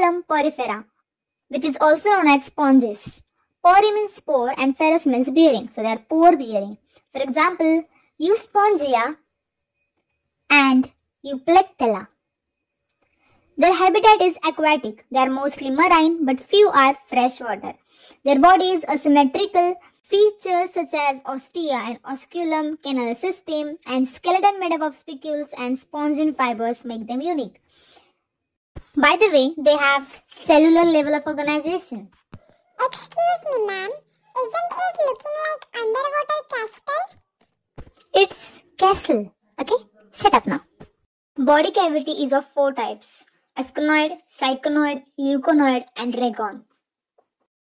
Phylum Porifera, which is also known as sponges. Pori means pore and ferous means bearing. So they are pore bearing. For example, Euspongia and Euplectella. Their habitat is aquatic. They are mostly marine but few are freshwater. Their body is asymmetrical. Features such as ostia and osculum, canal system and skeleton made up of spicules and spongin fibers make them unique. By the way, they have cellular level of organization. Excuse me, ma'am. Isn't it looking like underwater castle? It's castle. Okay, shut up now. Body cavity is of four types asconoid, syconoid, leuconoid, and rhagon.